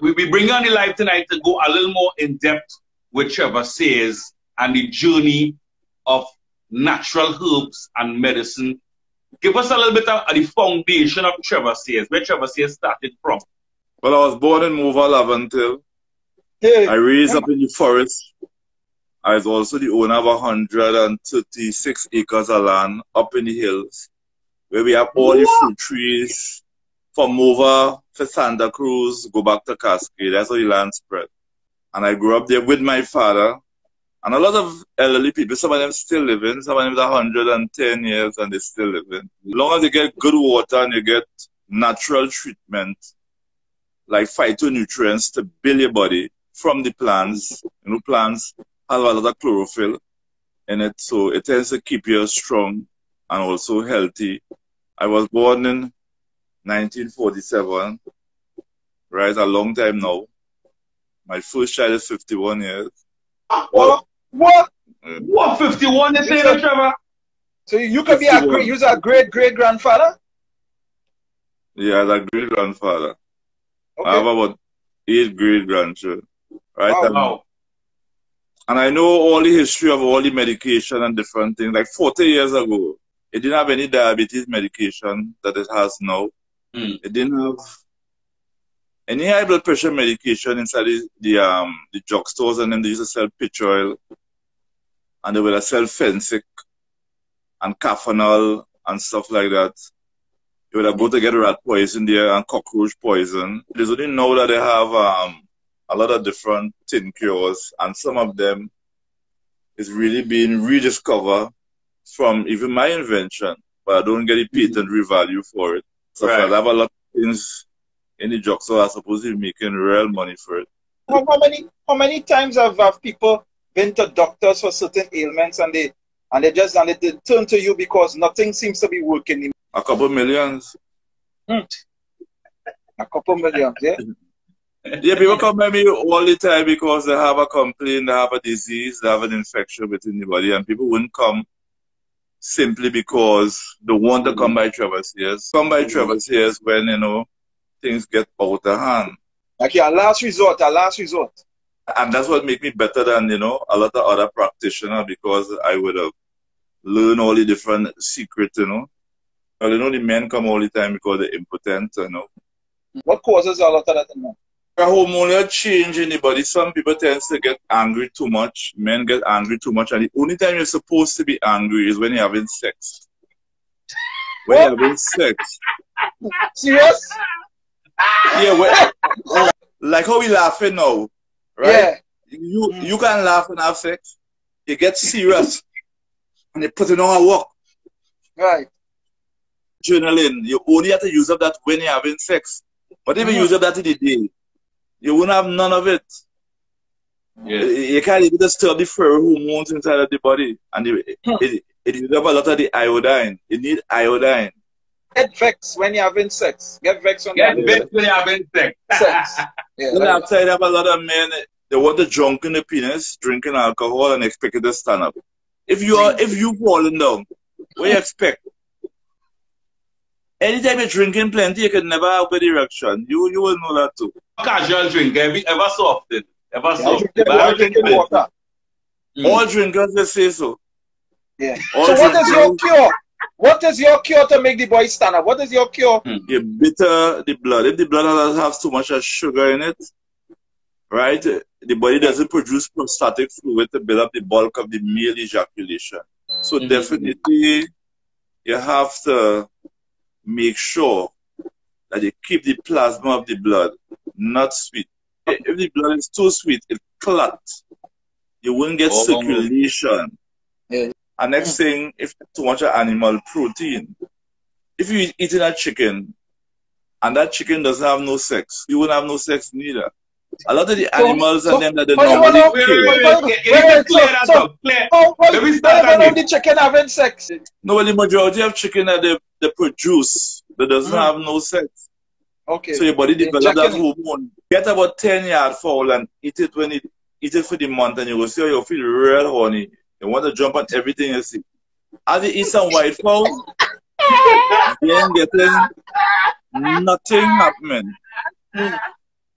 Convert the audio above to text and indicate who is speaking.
Speaker 1: we, we bring on the live tonight to go a little more in depth with Trevor Sayers and the journey of natural herbs and medicine. Give us a little bit of the foundation of Trevor Sayers, where Trevor Sayers started from.
Speaker 2: Well, I was born in Morvant Laventille. Hey. I raised up in the forest. I was also the owner of 136 acres of land up in the hills, where we have all what? the fruit trees from over to Santa Cruz, go back to Cascade. That's how the land spread. And I grew up there with my father. And a lot of elderly people, some of them still living, some of them are 110 years and they still living. As long as you get good water and you get natural treatment, like phytonutrients to build your body from the plants. You know, plants have a lot of chlorophyll in it, so it tends to keep you strong and also healthy. I was born in 1947, right? A long time now. My first child is 51 years.
Speaker 1: What? What? What? 51 years say, Trevor?
Speaker 3: So you could 51. be a great, you're a great great grandfather?
Speaker 2: Yeah, a great grandfather. Okay. I have about eight great grandchildren. Right? Wow. And, wow. and I know all the history of all the medication and different things. Like 40 years ago, it didn't have any diabetes medication that it has now. Mm. It didn't have any high blood pressure medication inside the, the um the drugstores and then they used to sell pitch oil and they would sell Phensic and Cafenol and stuff like that. You would have go to get rat poison there and cockroach poison. There's only now that they have um, a lot of different tinctures and some of them is really being rediscovered from even my invention, but I don't get a patent revalue for it. So right. I have a lot of things in the drug, so I suppose you're making real money for it.
Speaker 3: How, how many how many times have, have people been to doctors for certain ailments and they and they just and they turn to you because nothing seems to be working?
Speaker 2: A couple millions.
Speaker 3: Hmm. A couple millions, yeah.
Speaker 2: yeah, people come to me all the time because they have a complaint, they have a disease, they have an infection within the body, and people wouldn't come simply because they want to mm-hmm. come by Trevor Sayers. Come by mm-hmm. Trevor Sayers when, you know, things get out of hand.
Speaker 3: Like a last resort, a last resort.
Speaker 2: And that's what make me better than, you know, a lot of other practitioners because I would have learned all the different secrets, you know. Well, you know, the men come all the time because they're impotent, you know.
Speaker 3: What causes a lot of that,
Speaker 2: hormonal change in the body. Some people tend to get angry too much. Men get angry too much. And the only time you're supposed to be angry is when you're having sex. When you're having sex.
Speaker 3: Serious?
Speaker 2: Yeah, well, like how we laughing now, right? Yeah. You you can laugh and have sex. You get serious and you put it on a work.
Speaker 3: Right
Speaker 2: journaling, you only have to use up that when you're having sex. But if you mm-hmm. use up that in the day, you won't have none of it. Yeah. You can't even disturb the fur hormones inside of the body. And it, it, it uses up a lot of the iodine. You need iodine.
Speaker 3: Get vexed when you're having sex. Get vexed when
Speaker 1: you're having sex. when you're having sex. sex.
Speaker 2: Yeah, then right. outside have a lot of men, they want to drunk in the penis, drinking alcohol, and expect it to stand up. If you are, if you falling down, what you expect? Anytime you're drinking plenty, you can never have good erection. You you will know that too.
Speaker 1: Casual drink, every, ever so often. Ever so often.
Speaker 3: But drinking water.
Speaker 2: Mm. All drinkers they say so.
Speaker 3: Yeah. All so what is your cure? What is your cure to make the boy stand up? What is your cure?
Speaker 2: Mm. You bitter the blood. If the blood doesn't have too much sugar in it, right? The body doesn't produce prostatic fluid to build up the bulk of the male ejaculation. So mm-hmm. definitely you have to make sure that you keep the plasma of the blood not sweet. If the blood is too sweet, it clots. You won't get oh, circulation. Yeah. And next hmm. thing, if you too much animal protein, if you're eating a chicken and that chicken doesn't have no sex, you won't have no sex neither. A lot of the animals so, and them that they normally kill. Wait, wait, wait, wait.
Speaker 3: Clear, clear so, so, clear. Oh, well, Let me start well, the chicken having sex.
Speaker 2: No, the majority of chicken that they, they produce, that doesn't mm. have no sex.
Speaker 3: Okay.
Speaker 2: So your body develops that hormone. Get about 10 yard fowl and eat it when it eat it for the month and you will see how you feel real horny. You want to jump on everything you see. As you eat some white fowl, you ain't getting nothing happening. Mm.